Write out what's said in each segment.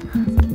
Let's go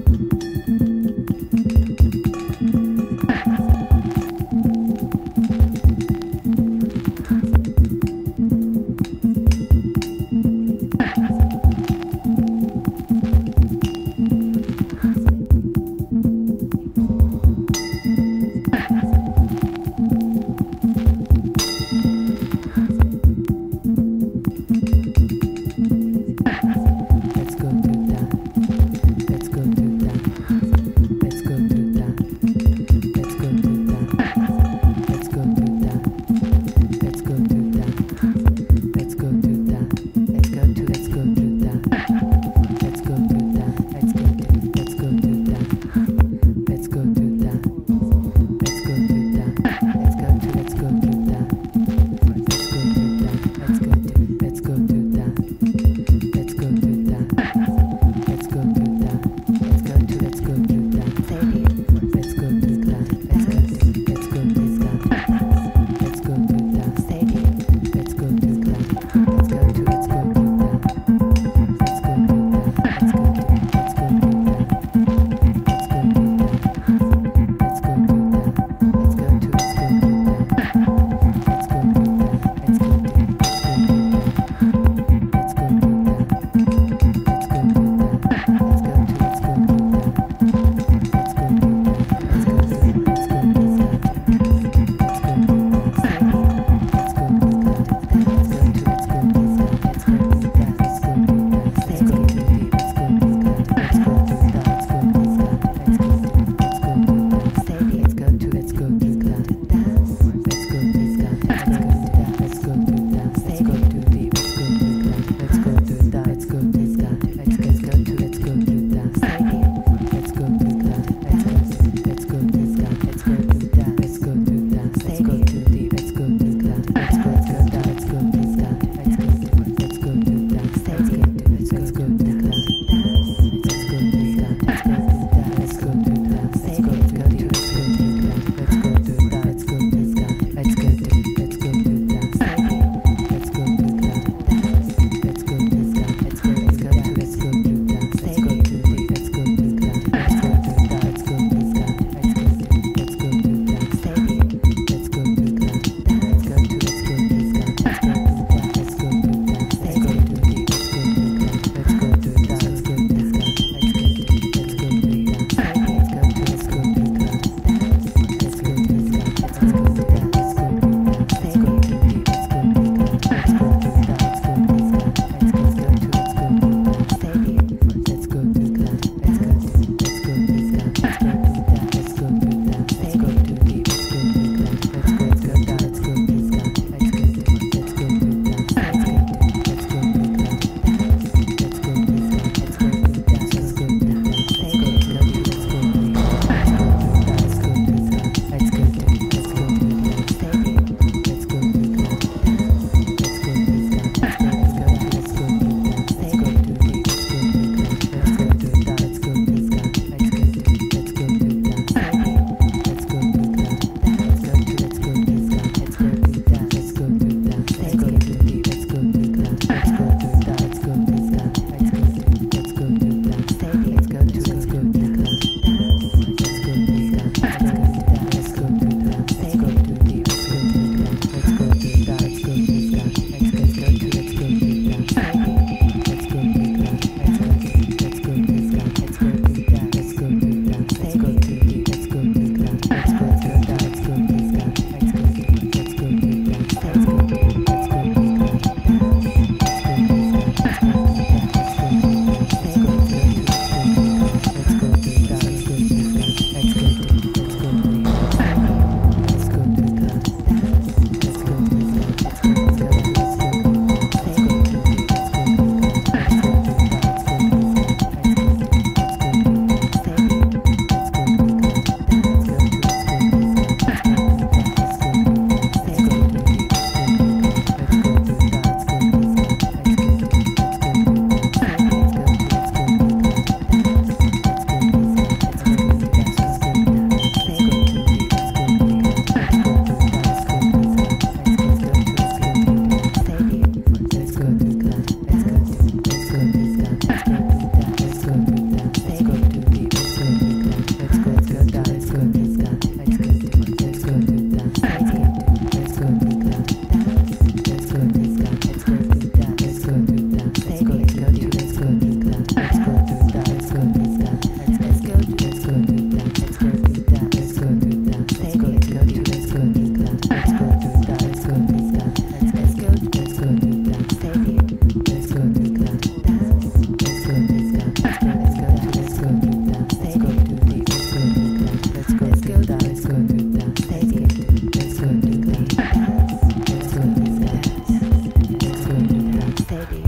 Ready?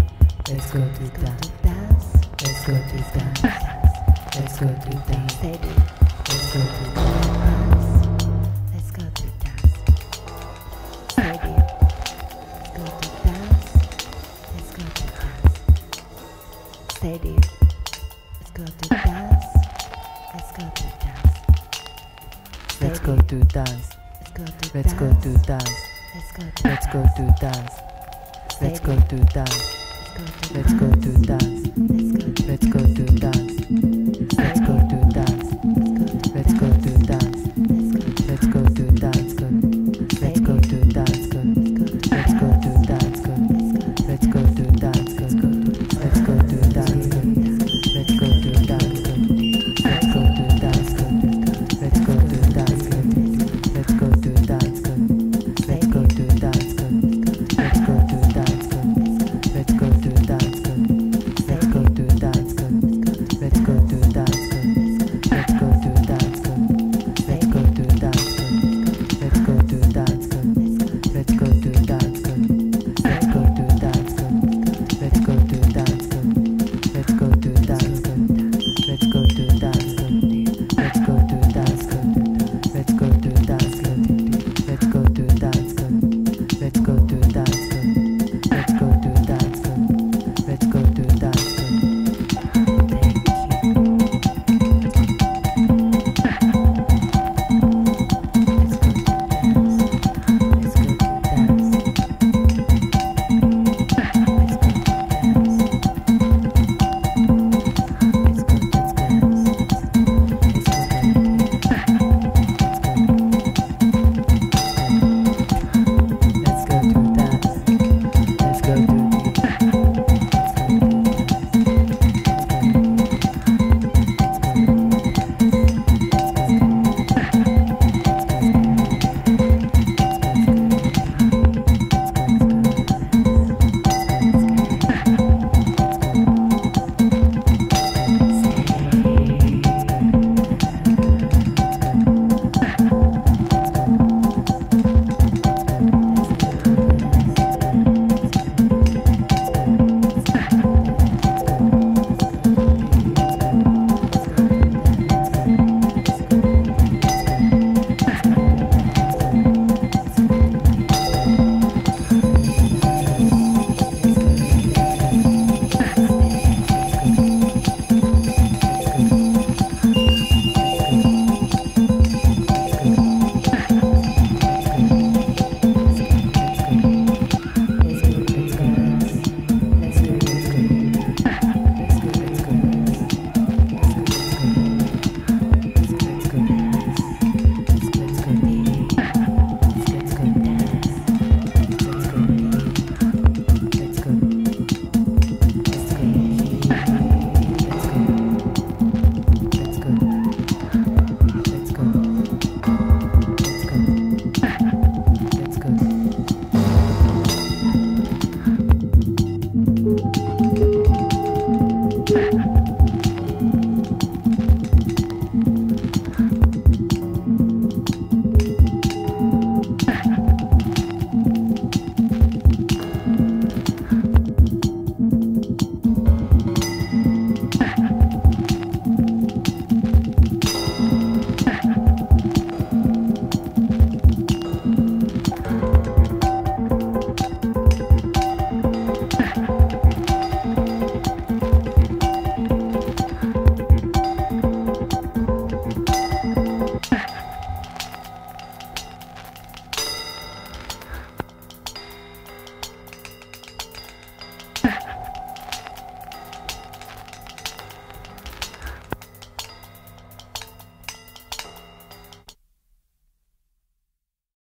Let's go to dance. Let's go to dance. Let's go to dance. Let's go to dance. Let's go to dance. Let's go to dance. Let's go to dance. Steady. Let's go to dance. Let's go to dance. Let's go to dance. Let's go to dance. Let's go to dance. Let's go to dance. Let's go to dance. Let's go to dance. Let's go to dance.